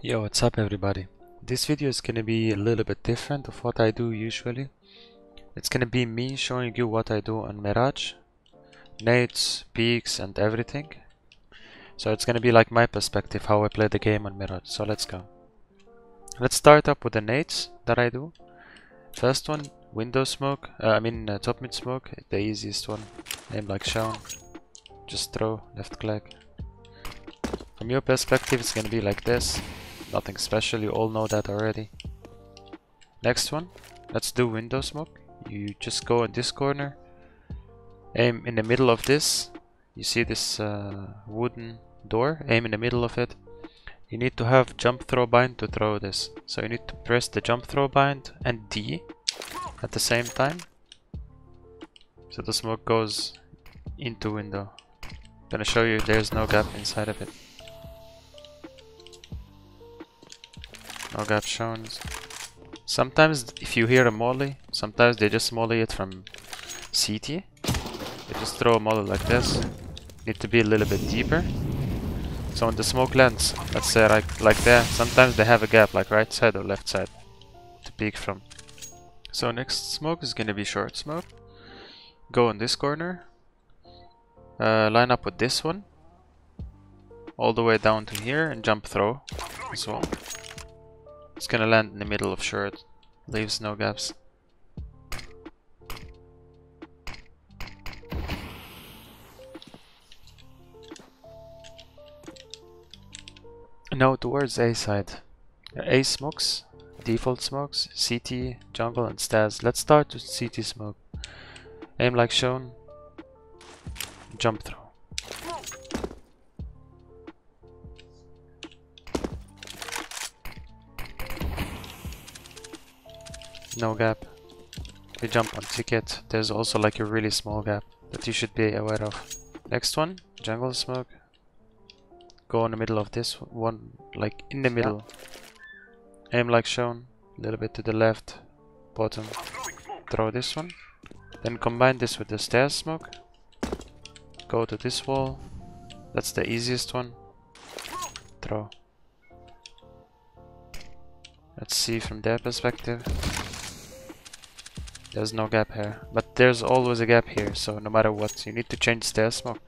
Yo, what's up everybody? This video is gonna be a little bit different of what I do usually. It's gonna be me showing you what I do on Mirage. Nades, peeks and everything. So it's gonna be like my perspective how I play the game on Mirage. So let's go. Let's start up with the nades that I do. First one, window smoke, uh, I mean uh, top mid smoke, the easiest one. Aim like shown. Just throw, left click. From your perspective it's gonna be like this. Nothing special, you all know that already. Next one, let's do window smoke. You just go in this corner, aim in the middle of this. You see this uh, wooden door, aim in the middle of it. You need to have jump throw bind to throw this. So you need to press the jump throw bind and D at the same time. So the smoke goes into window. Gonna show you there's no gap inside of it. No gap shown. Sometimes if you hear a molly, sometimes they just molly it from CT. They just throw a molly like this. Need to be a little bit deeper. So when the smoke lands, let's say like, like there, sometimes they have a gap like right side or left side to peek from. So next smoke is gonna be short smoke. Go in this corner. Uh, line up with this one. All the way down to here and jump throw as well. It's gonna land in the middle of short. Leaves no gaps. Now towards A side. A smokes, default smokes, CT, jungle and stairs. Let's start with CT smoke. Aim like shown. Jump throw. No gap. We jump on ticket. There's also like a really small gap that you should be aware of. Next one, jungle smoke. Go in the middle of this one, like in the middle. Aim like shown, a little bit to the left, bottom. Throw this one. Then combine this with the stairs smoke. Go to this wall. That's the easiest one. Throw. Let's see from their perspective. There's no gap here, but there's always a gap here, so no matter what, you need to change stair smoke.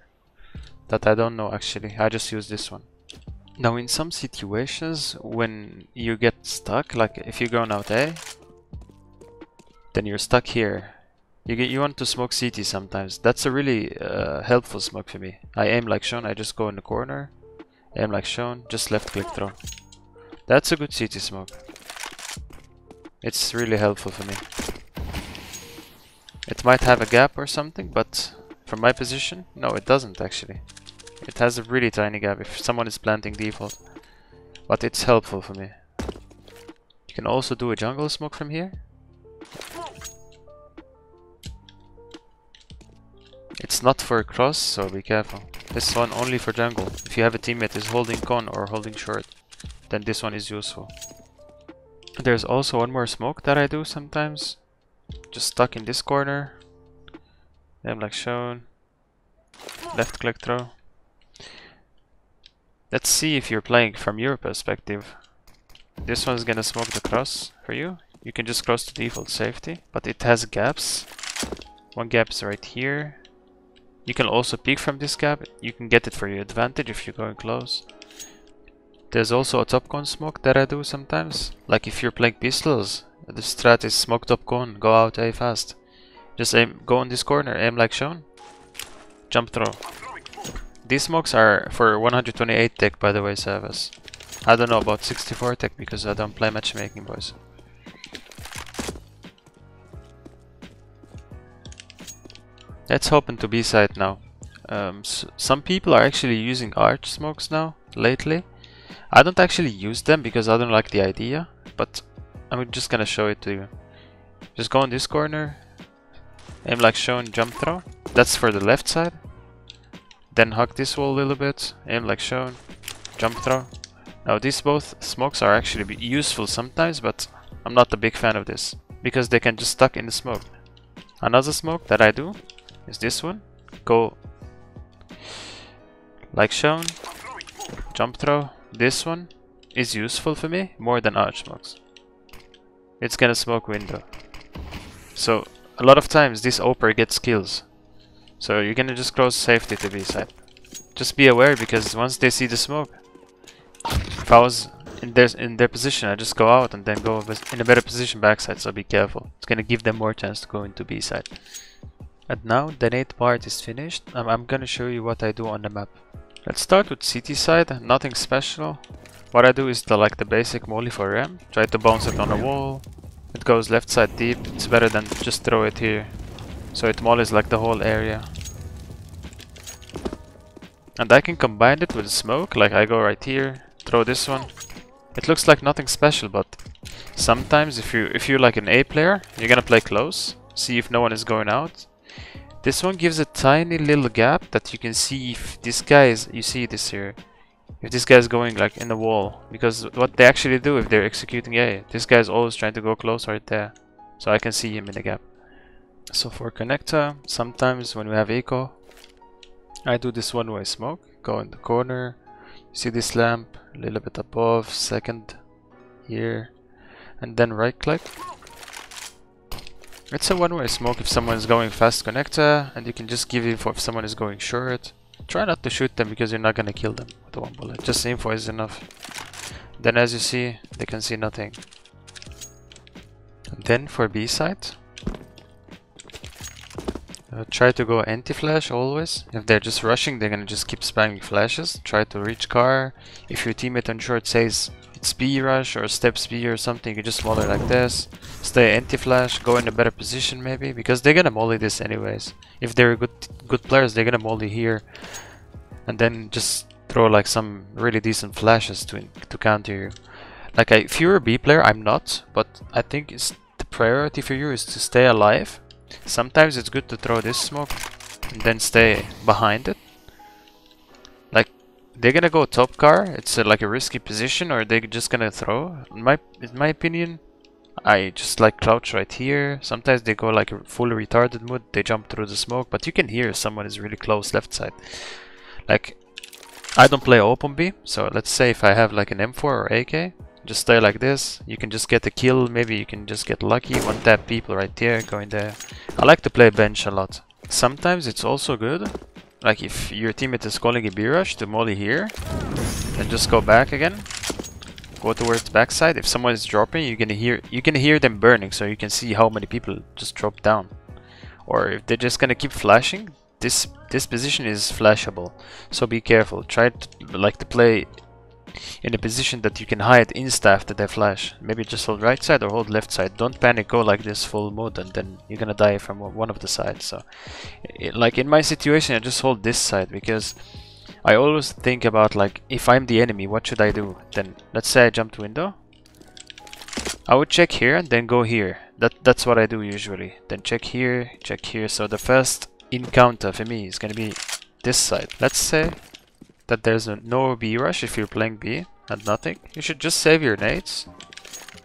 That I don't know actually, I just use this one. Now in some situations, when you get stuck, like if you're going out A, then you're stuck here. You get you want to smoke CT sometimes. That's a really uh, helpful smoke for me. I aim like shown, I just go in the corner, aim like shown, just left click throw. That's a good CT smoke. It's really helpful for me. It might have a gap or something, but from my position, no it doesn't actually. It has a really tiny gap if someone is planting default. But it's helpful for me. You can also do a jungle smoke from here. It's not for a cross, so be careful. This one only for jungle. If you have a teammate is holding con or holding short, then this one is useful. There's also one more smoke that I do sometimes. Just stuck in this corner. Aim like shown. Left click throw. Let's see if you're playing from your perspective. This one's gonna smoke the cross for you. You can just cross to default safety, but it has gaps. One gap is right here. You can also peek from this gap. You can get it for your advantage if you're going close. There's also a top con smoke that I do sometimes. Like if you're playing pistols, the strat is smoke top con. go out A fast. Just aim, go in this corner, aim like shown. Jump throw. These smokes are for 128 tech by the way, Savas. I don't know about 64 tech because I don't play matchmaking boys. Let's hop into B side now. Um, some people are actually using arch smokes now, lately. I don't actually use them because I don't like the idea, but I'm just gonna show it to you. Just go in this corner, aim like shown, jump throw. That's for the left side. Then hug this wall a little bit, aim like shown, jump throw. Now these both smokes are actually useful sometimes, but I'm not a big fan of this, because they can just stuck in the smoke. Another smoke that I do is this one. Go like shown, jump throw, this one, is useful for me more than arch smokes. It's gonna smoke window. So a lot of times this Oper gets kills. So you're gonna just close safety to B side. Just be aware because once they see the smoke, if I was in their in their position, I just go out and then go in a better position backside. So be careful. It's gonna give them more chance to go into B side. And now the nade part is finished. I'm, I'm gonna show you what I do on the map. Let's start with CT side. Nothing special. What I do is the like the basic molly for ramp. Try to bounce it on a wall. It goes left side deep. It's better than just throw it here. So it mollies like the whole area. And I can combine it with smoke, like I go right here, throw this one. It looks like nothing special, but sometimes if you if you're like an A player, you're gonna play close, see if no one is going out. This one gives a tiny little gap that you can see if this guy is, you see this here, if this guy is going like in the wall. Because what they actually do if they're executing A, this guy is always trying to go close right there. So I can see him in the gap. So for connector, sometimes when we have echo, I do this one-way smoke, go in the corner, see this lamp, a little bit above, second here, and then right click. It's a one-way smoke if someone is going fast connector, and you can just give info if someone is going short. Try not to shoot them because you're not gonna kill them with one bullet, just info is enough. Then as you see, they can see nothing. Then for B side, uh, try to go anti-flash always. If they're just rushing, they're gonna just keep spamming flashes. Try to reach car. If your teammate on short says B rush or step speed or something, you just molly like this. Stay anti-flash, go in a better position maybe, because they're gonna molly this anyways. If they're good good players, they're gonna molly here. And then just throw like some really decent flashes to to counter you. Like if you're a B player, I'm not, but I think it's the priority for you is to stay alive Sometimes it's good to throw this smoke and then stay behind it. They're gonna go top car, it's a, like a risky position, or they're just gonna throw. In my, in my opinion, I just like crouch right here. Sometimes they go like a fully retarded mood. they jump through the smoke, but you can hear someone is really close left side. Like, I don't play open B, so let's say if I have like an M4 or AK, just stay like this. You can just get a kill. Maybe you can just get lucky. One tap people right there going there. I like to play bench a lot. Sometimes it's also good. Like if your teammate is calling a B-rush to molly here. Then just go back again. Go towards the backside. If someone is dropping, you can hear you can hear them burning, so you can see how many people just drop down. Or if they're just gonna keep flashing, this this position is flashable. So be careful. Try to like to play in a position that you can hide insta after they flash. Maybe just hold right side or hold left side. Don't panic, go like this full mode and then you're gonna die from one of the sides. So, it, like in my situation, I just hold this side because I always think about like, if I'm the enemy, what should I do? Then, let's say I jumped window. I would check here and then go here. That That's what I do usually. Then check here, check here. So the first encounter for me is gonna be this side. Let's say that there's a no B rush if you're playing B and nothing, you should just save your nades,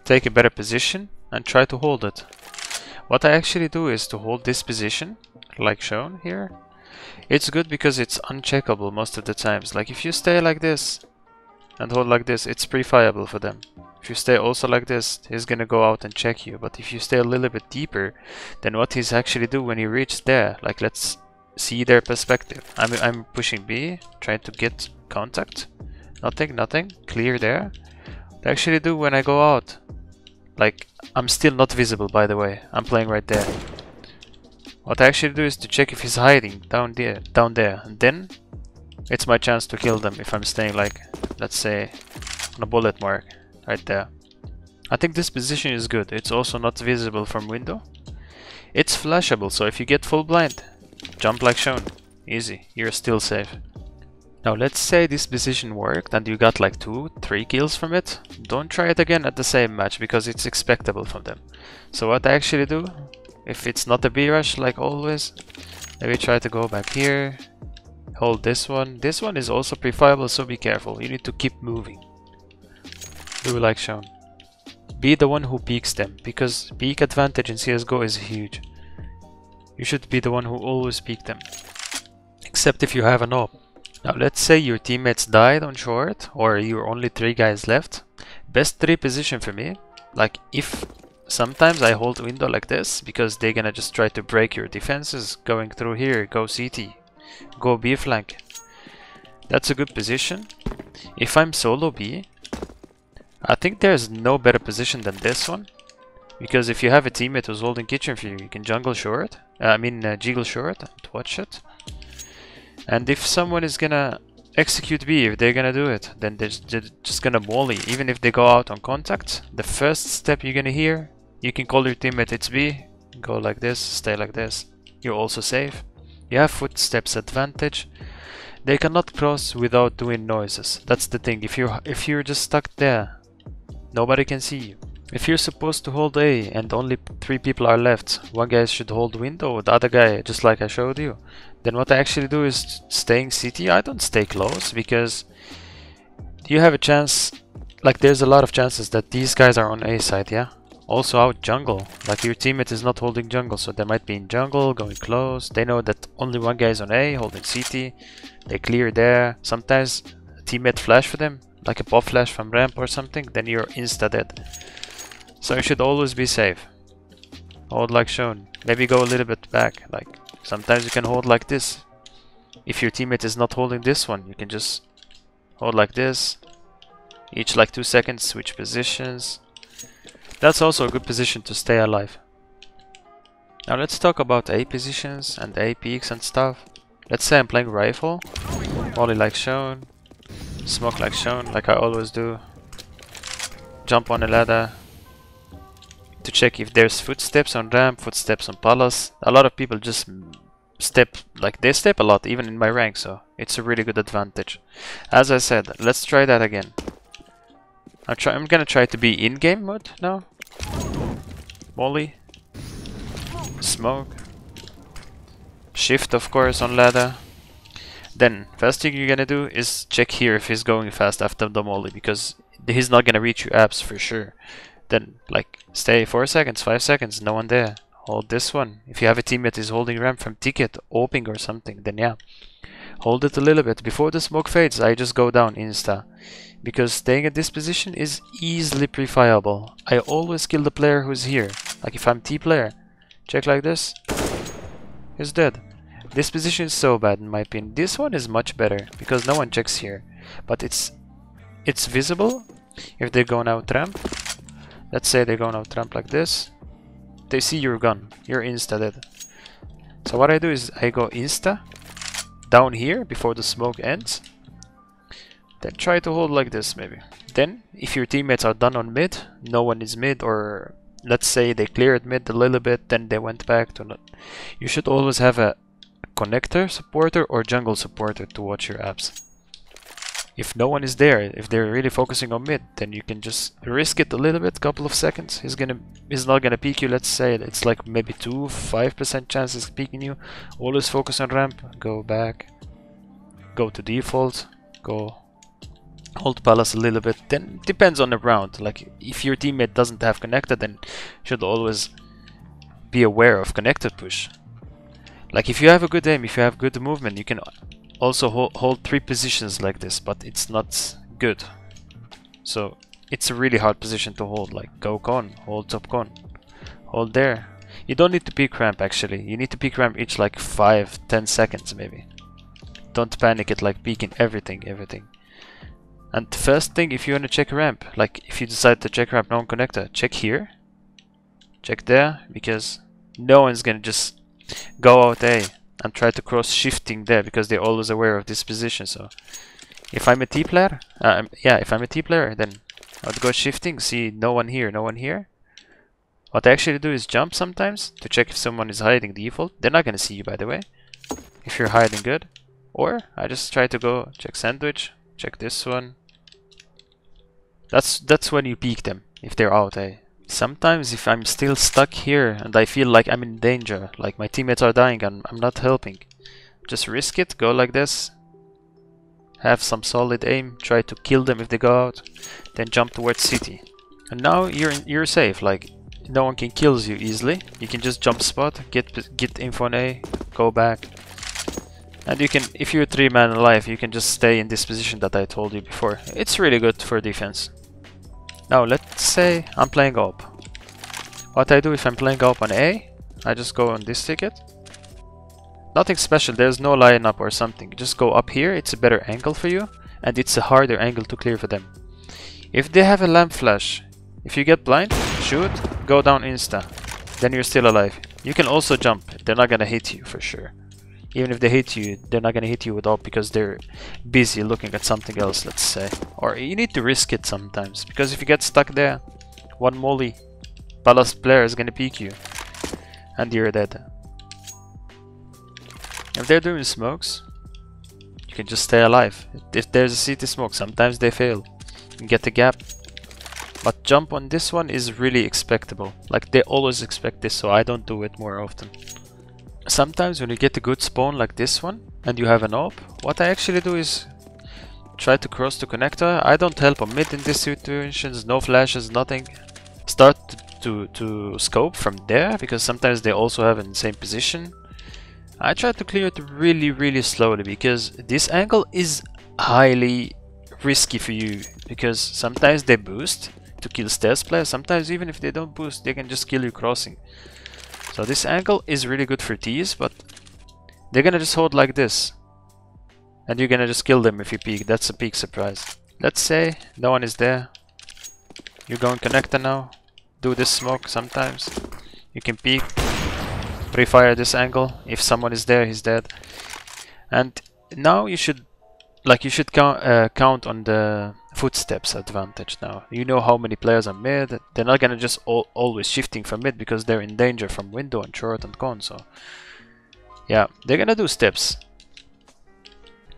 take a better position and try to hold it. What I actually do is to hold this position, like shown here. It's good because it's uncheckable most of the times. Like if you stay like this and hold like this, it's pre-fireable for them. If you stay also like this, he's gonna go out and check you. But if you stay a little bit deeper, then what he's actually do when he reaches there, like let's see their perspective. I'm, I'm pushing B, trying to get contact. Nothing, nothing. Clear there. I actually do when I go out, like, I'm still not visible by the way. I'm playing right there. What I actually do is to check if he's hiding down there, down there. And then, it's my chance to kill them if I'm staying like, let's say, on a bullet mark, right there. I think this position is good. It's also not visible from window. It's flashable, so if you get full blind, Jump like shown. Easy. You're still safe. Now let's say this position worked and you got like 2, 3 kills from it. Don't try it again at the same match because it's expectable from them. So what I actually do, if it's not a B-rush like always, maybe try to go back here, hold this one. This one is also pre-fireable so be careful. You need to keep moving. Do like shown. Be the one who peeks them because peek advantage in CSGO is huge. You should be the one who always peek them. Except if you have an AWP. Now let's say your teammates died on short or you're only three guys left. Best three position for me, like if sometimes I hold window like this because they're gonna just try to break your defenses going through here, go CT, go B flank. That's a good position. If I'm solo B, I think there's no better position than this one. Because if you have a teammate who's holding kitchen for you, you can jungle short. Uh, I mean uh, jiggle short and watch it. And if someone is gonna execute B, if they're gonna do it, then they're just, they're just gonna molly. Even if they go out on contact, the first step you're gonna hear, you can call your teammate it's B, go like this, stay like this. You're also safe. You have footsteps advantage. They cannot cross without doing noises. That's the thing. If you're if you're just stuck there, nobody can see you. If you're supposed to hold A and only three people are left, one guy should hold window, the other guy, just like I showed you. Then what I actually do is staying CT. I don't stay close because you have a chance, like there's a lot of chances that these guys are on A side, yeah? Also out jungle, like your teammate is not holding jungle, so they might be in jungle, going close. They know that only one guy is on A, holding CT. They clear there. Sometimes teammate flash for them, like a pop flash from ramp or something, then you're insta dead. So you should always be safe. Hold like shown. Maybe go a little bit back. Like sometimes you can hold like this. If your teammate is not holding this one, you can just hold like this. Each like two seconds, switch positions. That's also a good position to stay alive. Now let's talk about A positions and A peeks and stuff. Let's say I'm playing rifle. Molly like shown. Smoke like shown, like I always do. Jump on a ladder, to check if there's footsteps on ramp, footsteps on palace. A lot of people just step, like they step a lot even in my rank, so it's a really good advantage. As I said, let's try that again. I'm, try I'm gonna try to be in game mode now. Molly. Smoke. Shift of course on ladder. Then, first thing you're gonna do is check here if he's going fast after the molly, because he's not gonna reach you apps for sure. Then, like, stay 4 seconds, 5 seconds, no one there. Hold this one. If you have a teammate is holding ramp from ticket, opening or something, then yeah. Hold it a little bit. Before the smoke fades, I just go down insta. Because staying at this position is easily pre-fireable. I always kill the player who's here. Like if I'm T-player. Check like this. He's dead. This position is so bad in my opinion. This one is much better because no one checks here. But it's it's visible if they're going out ramp Let's say they're gonna tramp like this. They see your gun. You're insta dead. So what I do is I go insta down here before the smoke ends. Then try to hold like this maybe. Then if your teammates are done on mid, no one is mid or let's say they cleared mid a little bit then they went back to not. You should always have a connector supporter or jungle supporter to watch your abs if no one is there, if they're really focusing on mid, then you can just risk it a little bit, couple of seconds. He's gonna, he's not gonna peek you. Let's say it's like maybe two, five percent chances peeking you. Always focus on ramp. Go back. Go to default. Go hold palace a little bit. Then depends on the round. Like if your teammate doesn't have connected, then should always be aware of connected push. Like if you have a good aim, if you have good movement, you can also hold, hold three positions like this, but it's not good. So it's a really hard position to hold, like go con, hold top con, hold there. You don't need to peek ramp actually, you need to peek ramp each like 5-10 seconds maybe. Don't panic at like peeking everything, everything. And the first thing, if you want to check ramp, like if you decide to check ramp non-connector, check here, check there, because no one's gonna just go out A and try to cross shifting there because they're always aware of this position. So if I'm a T player, uh, yeah, if I'm a T player, then I would go shifting, see no one here, no one here. What I actually do is jump sometimes to check if someone is hiding default. They're not gonna see you, by the way, if you're hiding good. Or I just try to go check sandwich, check this one. That's that's when you peek them if they're out. Eh? Sometimes if I'm still stuck here and I feel like I'm in danger, like my teammates are dying and I'm not helping, just risk it, go like this, have some solid aim, try to kill them if they go out, then jump towards CT. And now you're you're safe, like no one can kill you easily. You can just jump spot, get get info on A, go back. And you can, if you're three man alive, you can just stay in this position that I told you before. It's really good for defense. Now let's say I'm playing up. What I do if I'm playing up on A, I just go on this ticket. Nothing special, there's no lineup or something. Just go up here, it's a better angle for you, and it's a harder angle to clear for them. If they have a lamp flash, if you get blind, shoot, go down insta. Then you're still alive. You can also jump, they're not gonna hit you for sure. Even if they hit you, they're not gonna hit you at all because they're busy looking at something else, let's say. Or you need to risk it sometimes, because if you get stuck there, one molly, Palace player is gonna peek you, and you're dead. If they're doing smokes, you can just stay alive. If there's a CT smoke, sometimes they fail. You get the gap. But jump on this one is really expectable. Like they always expect this, so I don't do it more often. Sometimes when you get a good spawn like this one, and you have an op, what I actually do is try to cross the connector. I don't help on mid in these situations, no flashes, nothing. Start to, to scope from there, because sometimes they also have in the same position. I try to clear it really really slowly because this angle is highly risky for you because sometimes they boost to kill stairs players, sometimes even if they don't boost they can just kill you crossing. So this angle is really good for T's but they're gonna just hold like this and you're gonna just kill them if you peek, that's a peek surprise. Let's say no one is there, you're going connector now, do this smoke sometimes, you can peek, pre-fire this angle. If someone is there, he's dead. And now you should, like, you should count uh, count on the footsteps advantage. Now you know how many players are mid. They're not gonna just all, always shifting from mid because they're in danger from window and short and con. So yeah, they're gonna do steps.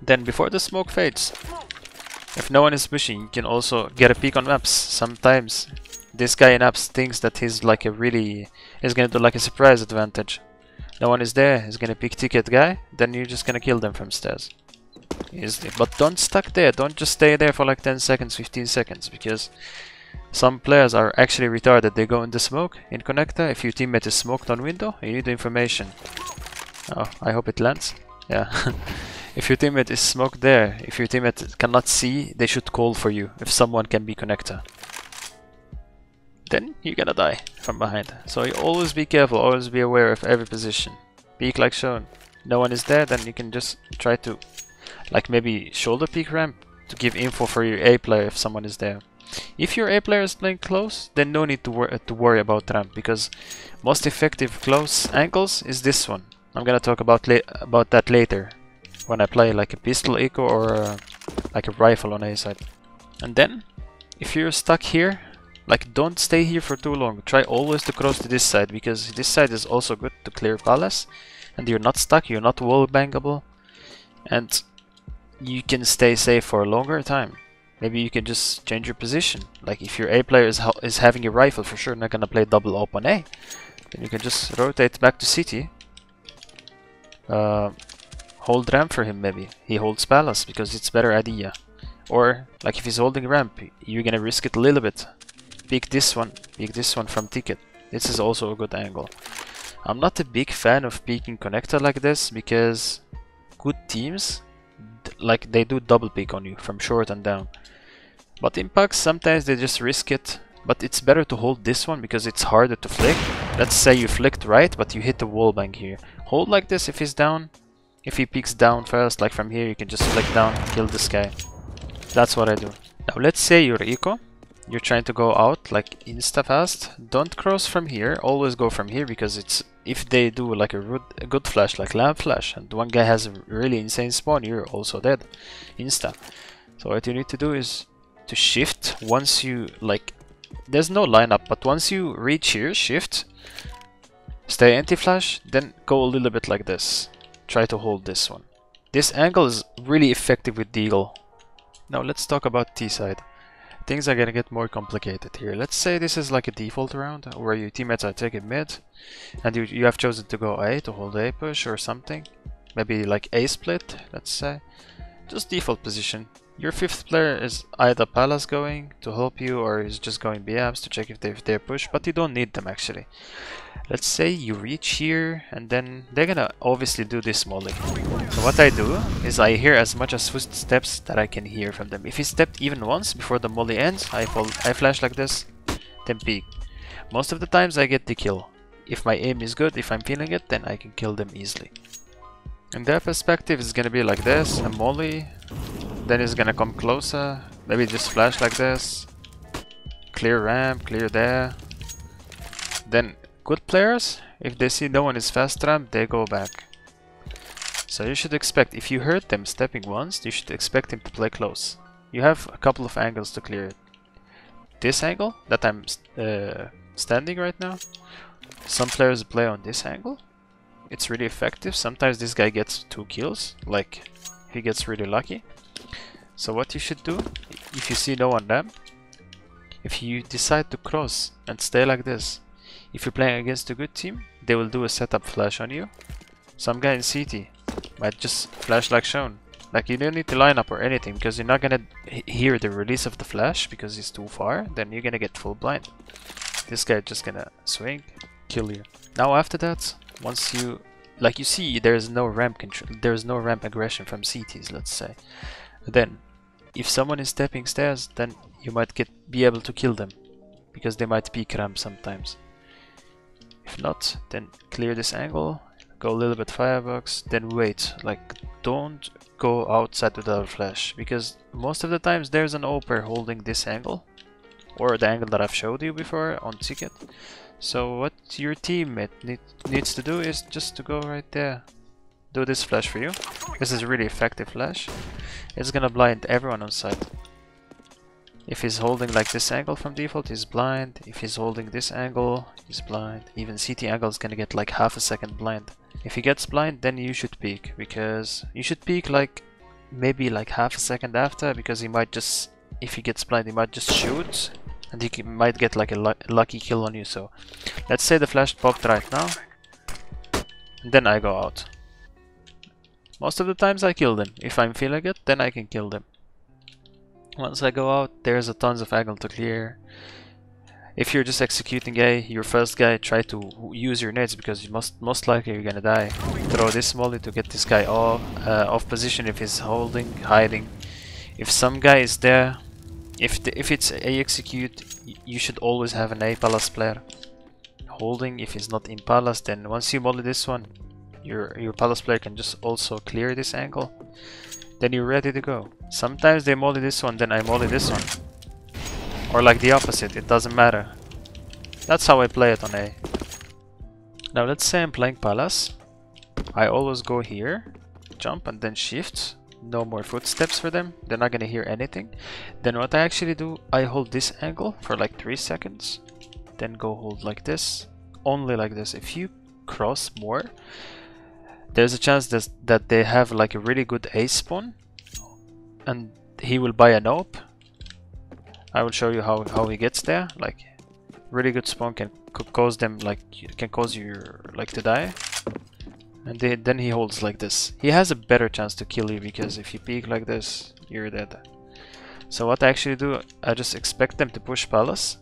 Then before the smoke fades, if no one is pushing, you can also get a peek on maps. Sometimes this guy in maps thinks that he's like a really is gonna do like a surprise advantage. No one is there, he's gonna pick ticket guy, then you're just gonna kill them from stairs. Easily. But don't stuck there, don't just stay there for like 10 seconds, 15 seconds, because some players are actually retarded. They go in the smoke, in connector, if your teammate is smoked on window, you need the information. Oh, I hope it lands. Yeah. if your teammate is smoked there, if your teammate cannot see, they should call for you, if someone can be connector then you're gonna die from behind. So you always be careful, always be aware of every position. Peek like shown. No one is there, then you can just try to, like maybe shoulder peek ramp to give info for your A player if someone is there. If your A player is playing close, then no need to, wor to worry about ramp because most effective close angles is this one. I'm gonna talk about about that later when I play like a pistol eco or uh, like a rifle on A side. And then, if you're stuck here, like, don't stay here for too long. Try always to cross to this side, because this side is also good to clear palace. And you're not stuck, you're not wall bangable. And you can stay safe for a longer time. Maybe you can just change your position. Like, if your A player is, is having a rifle, for sure not gonna play double op on A. Then you can just rotate back to CT. Uh, hold ramp for him, maybe. He holds palace, because it's better idea. Or, like if he's holding ramp, you're gonna risk it a little bit pick this one, pick this one from ticket. This is also a good angle. I'm not a big fan of peeking connector like this because good teams, like they do double peek on you from short and down. But impacts, sometimes they just risk it. But it's better to hold this one because it's harder to flick. Let's say you flicked right, but you hit the wall bang here. Hold like this if he's down. If he peeks down first, like from here, you can just flick down, kill this guy. That's what I do. Now let's say you're eco you're trying to go out like insta fast, don't cross from here, always go from here because it's if they do like a, good, a good flash like lamp flash and one guy has a really insane spawn, you're also dead. Insta. So what you need to do is to shift. Once you like there's no lineup but once you reach here shift stay anti-flash then go a little bit like this. Try to hold this one. This angle is really effective with Deagle now let's talk about T side things are gonna get more complicated here. Let's say this is like a default round where your teammates are taking mid and you, you have chosen to go A to hold A push or something. Maybe like A split, let's say. Just default position. Your fifth player is either Palace going to help you or is just going B apps to check if they, if push, but you don't need them actually. Let's say you reach here and then they're gonna obviously do this molly. So what I do is I hear as much as footsteps that I can hear from them. If he stepped even once before the molly ends, I fall, I flash like this, then peek. Most of the times I get the kill. If my aim is good, if I'm feeling it, then I can kill them easily. In their perspective, it's gonna be like this, a molly, then it's gonna come closer, maybe just flash like this, clear ramp, clear there. Then good players, if they see no one is fast ramp, they go back. So you should expect, if you heard them stepping once, you should expect him to play close. You have a couple of angles to clear it. This angle that I'm uh, standing right now, some players play on this angle. It's really effective. Sometimes this guy gets two kills, like he gets really lucky. So what you should do, if you see no one them, if you decide to cross and stay like this, if you're playing against a good team, they will do a setup flash on you. Some guy in CT might just flash like shown. Like you don't need to line up or anything because you're not gonna hear the release of the flash because he's too far, then you're gonna get full blind. This guy just gonna swing, kill you. Now after that, once you like you see there's no ramp control there's no ramp aggression from CTs, let's say. Then if someone is stepping stairs, then you might get be able to kill them because they might be ramp sometimes. If not, then clear this angle, go a little bit firebox, then wait. Like don't go outside without a flash because most of the times there's an oper holding this angle or the angle that I've showed you before on ticket. So what your teammate need, needs to do is just to go right there. Do this flash for you. This is a really effective flash. It's gonna blind everyone on site. If he's holding like this angle from default, he's blind. If he's holding this angle, he's blind. Even CT angle is gonna get like half a second blind. If he gets blind, then you should peek, because you should peek like maybe like half a second after, because he might just, if he gets blind, he might just shoot, and he might get like a lucky kill on you, so let's say the flash popped right now, and then I go out. Most of the times I kill them. If I'm feeling it, then I can kill them. Once I go out, there's a tons of angle to clear. If you're just executing A, your first guy, try to use your nades because you most most likely you're gonna die. Throw this molly to get this guy off, uh, off position if he's holding, hiding. If some guy is there, if the, if it's A execute, you should always have an A palace player. Holding, if he's not in palace, then once you molly this one, your your palace player can just also clear this angle. Then you're ready to go. Sometimes they molly this one, then I molly this one. Or like the opposite, it doesn't matter. That's how I play it on A. Now let's say I'm playing Palace. I always go here, jump and then shift. No more footsteps for them, they're not gonna hear anything. Then what I actually do, I hold this angle for like 3 seconds. Then go hold like this, only like this. If you cross more, there's a chance that, that they have like a really good ace spawn. And he will buy a AWP I will show you how, how he gets there. Like, really good spawn can cause them like can cause you like to die. And they, then he holds like this. He has a better chance to kill you because if you peek like this, you're dead. So what I actually do, I just expect them to push palace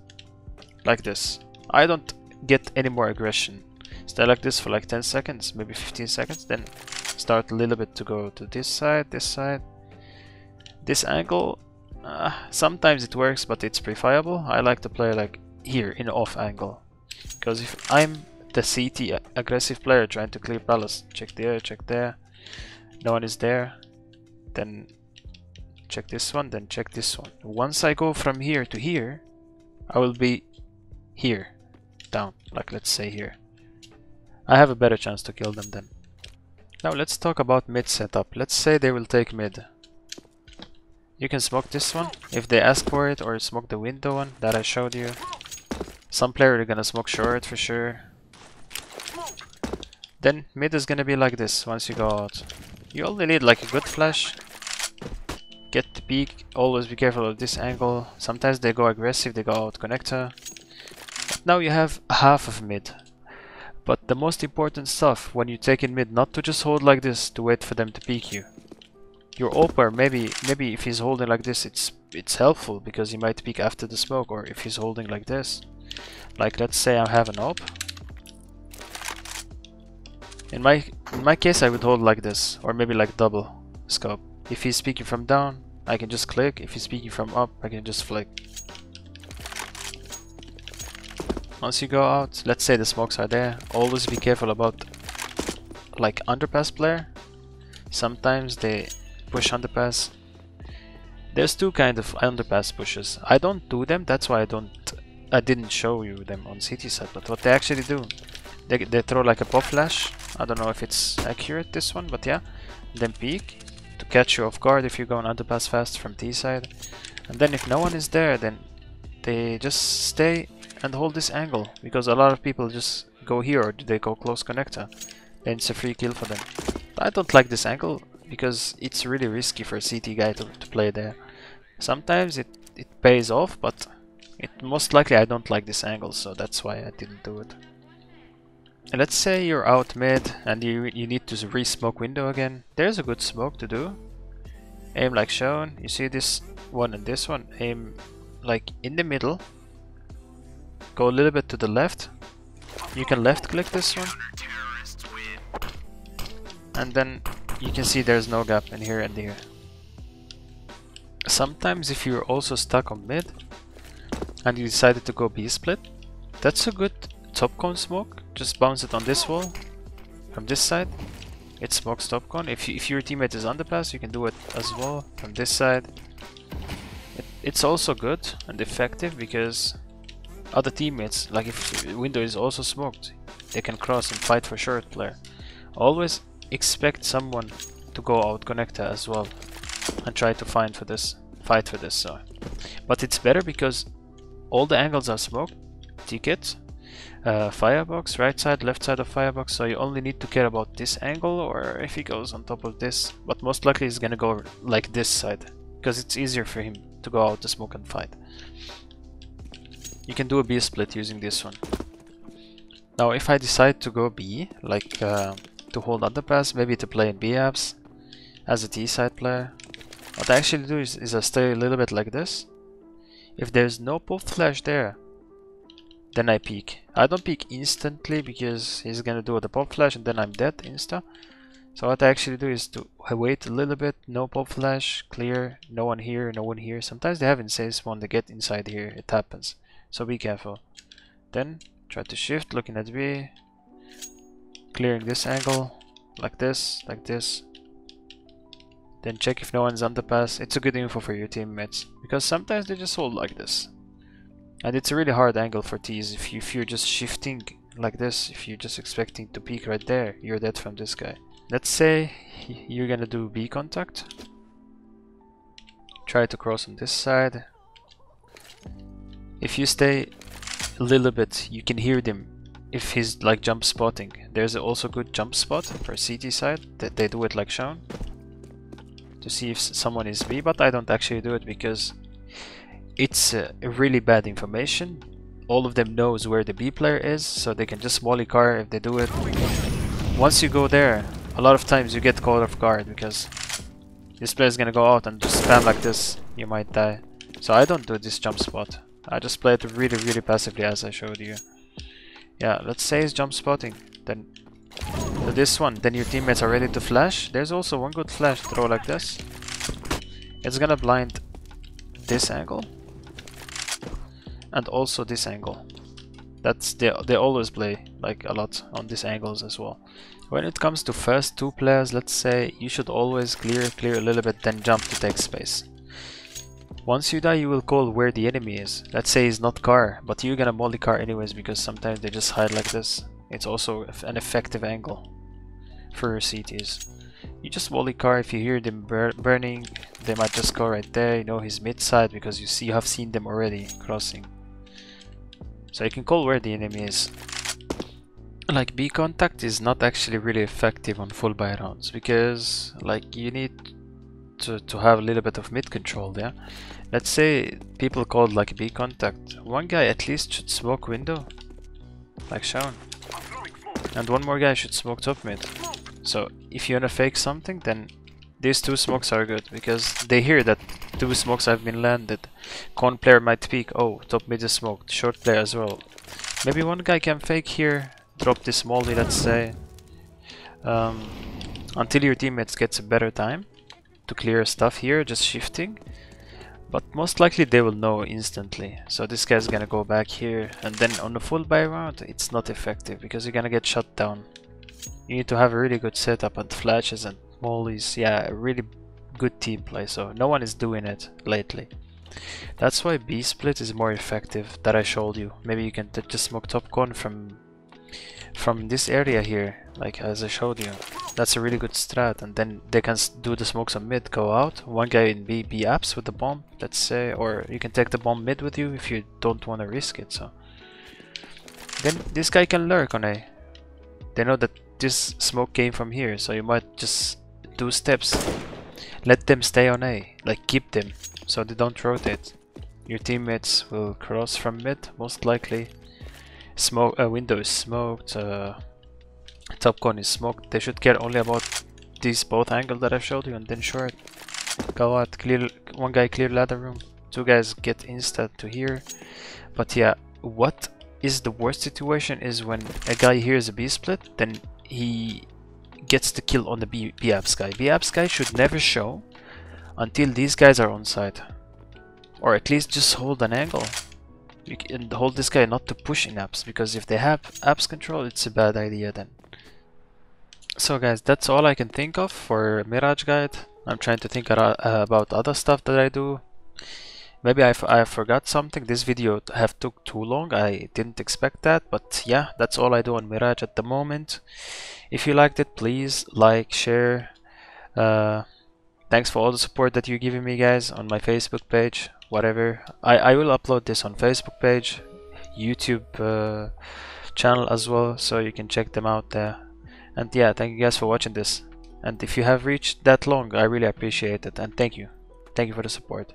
like this. I don't get any more aggression. Stay like this for like 10 seconds, maybe 15 seconds, then start a little bit to go to this side, this side. This angle, uh, sometimes it works, but it's pre-fireable. I like to play like here in off angle. Because if I'm the CT aggressive player trying to clear palace, check there, check there, no one is there, then check this one, then check this one. Once I go from here to here, I will be here, down, like let's say here. I have a better chance to kill them then. Now let's talk about mid setup. Let's say they will take mid. You can smoke this one if they ask for it or smoke the window one that I showed you. Some player are gonna smoke short for sure. Then mid is gonna be like this once you go out. You only need like a good flash. Get the peek, always be careful of this angle. Sometimes they go aggressive, they go out connector. Now you have half of mid. But the most important stuff when you take in mid, not to just hold like this to wait for them to peek you your oper maybe maybe if he's holding like this it's it's helpful because he might peek after the smoke or if he's holding like this like let's say I have an op In my in my case, I would hold like this, or maybe like double scope. If he's speaking from down, I can just click. If he's speaking from up, I can just flick. Once you go out, let's say the smokes are there, always be careful about like underpass player. Sometimes they push underpass. There's two kind of underpass pushes. I don't do them, that's why I don't I didn't show you them on CT side, but what they actually do, they, they throw like a pop flash. I don't know if it's accurate this one, but yeah. Then peek to catch you off guard if you go on underpass fast from T side. And then if no one is there, then they just stay and hold this angle because a lot of people just go here or they go close connector. Then it's a free kill for them. I don't like this angle because it's really risky for a CT guy to, to play there. Sometimes it, it pays off, but it most likely I don't like this angle, so that's why I didn't do it. And let's say you're out mid and you, you need to re-smoke window again. There's a good smoke to do. Aim like shown. You see this one and this one. Aim like in the middle. Go a little bit to the left. You can left click this one. And then you can see there's no gap in here and here. Sometimes if you're also stuck on mid and you decided to go B split, that's a good top con smoke. Just bounce it on this wall from this side. It smokes top con. If, you, if your teammate is on the underpass, you can do it as well from this side. It, it's also good and effective because other teammates, like if window is also smoked, they can cross and fight for short player. Always expect someone to go out connector as well and try to find for this, fight for this. So, but it's better because all the angles are smoke Ticket, uh, firebox, right side, left side of firebox. So you only need to care about this angle or if he goes on top of this. But most likely he's gonna go like this side because it's easier for him to go out the smoke and fight. You can do a B split using this one. Now if I decide to go B, like uh, to hold underpass, maybe to play in B apps as a T side player, what I actually do is, is I stay a little bit like this. If there's no pop flash there, then I peek. I don't peek instantly because he's gonna do the pop flash and then I'm dead insta. So what I actually do is to wait a little bit, no pop flash, clear, no one here, no one here. Sometimes they have insane when they get inside here, it happens. So be careful. Then try to shift, looking at B, clearing this angle, like this, like this. Then check if no one's underpass. It's a good info for your teammates because sometimes they just hold like this. And it's a really hard angle for T's if, you, if you're just shifting like this, if you're just expecting to peek right there, you're dead from this guy. Let's say you're gonna do B contact. Try to cross on this side. If you stay a little bit, you can hear them if he's like jump spotting. There's also good jump spot for CT side that they do it like shown to see if someone is B, but I don't actually do it because it's uh, really bad information. All of them knows where the B player is, so they can just molly car if they do it. Once you go there, a lot of times you get caught off guard because this player is gonna go out and just spam like this, you might die. So I don't do this jump spot. I just play it really really passively as I showed you. Yeah, let's say it's jump spotting. Then this one, then your teammates are ready to flash. There's also one good flash throw like this. It's gonna blind this angle and also this angle. That's they they always play like a lot on these angles as well. When it comes to first two players, let's say you should always clear clear a little bit, then jump to take space. Once you die, you will call where the enemy is. Let's say he's not car, but you're gonna molly car anyways because sometimes they just hide like this. It's also an effective angle for your CTs. You just molly car if you hear them bur burning, they might just go right there, you know his mid side because you see you have seen them already crossing. So you can call where the enemy is. Like B contact is not actually really effective on full buy rounds because like you need to, to have a little bit of mid control there. Let's say people called like B contact. One guy at least should smoke window, like shown. And one more guy should smoke top mid. So if you wanna fake something, then these two smokes are good because they hear that two smokes have been landed. Con player might peek, oh, top mid is smoked, short player as well. Maybe one guy can fake here, drop this molly, let's say. um, until your teammates gets a better time to clear stuff here, just shifting. But most likely they will know instantly. So this guy's gonna go back here and then on the full buy round it's not effective because you're gonna get shut down. You need to have a really good setup and flashes and mollies. Yeah, a really good team play. So no one is doing it lately. That's why B split is more effective that I showed you. Maybe you can just smoke top con from from this area here, like as I showed you. That's a really good strat, and then they can do the smokes on mid, go out, one guy in B, B apps with the bomb, let's say, or you can take the bomb mid with you if you don't want to risk it, so. Then this guy can lurk on A. They know that this smoke came from here, so you might just do steps. Let them stay on A, like keep them, so they don't rotate. Your teammates will cross from mid, most likely. Smoke, uh, window is smoked, uh, top con is smoked. They should care only about these both angles that I showed you and then short. Go out, clear, one guy clear ladder room, two guys get insta to here. But yeah, what is the worst situation is when a guy hears a B split, then he gets the kill on the B, B apps guy. B apps guy should never show until these guys are on site. Or at least just hold an angle. You can hold this guy not to push in apps, because if they have apps control, it's a bad idea then. So guys, that's all I can think of for Mirage Guide. I'm trying to think uh, about other stuff that I do. Maybe I, I forgot something. This video have took too long. I didn't expect that. But yeah, that's all I do on Mirage at the moment. If you liked it, please like, share. Uh, thanks for all the support that you're giving me guys on my Facebook page whatever. I, I will upload this on Facebook page, YouTube uh, channel as well, so you can check them out there. And yeah, thank you guys for watching this. And if you have reached that long, I really appreciate it. And thank you. Thank you for the support.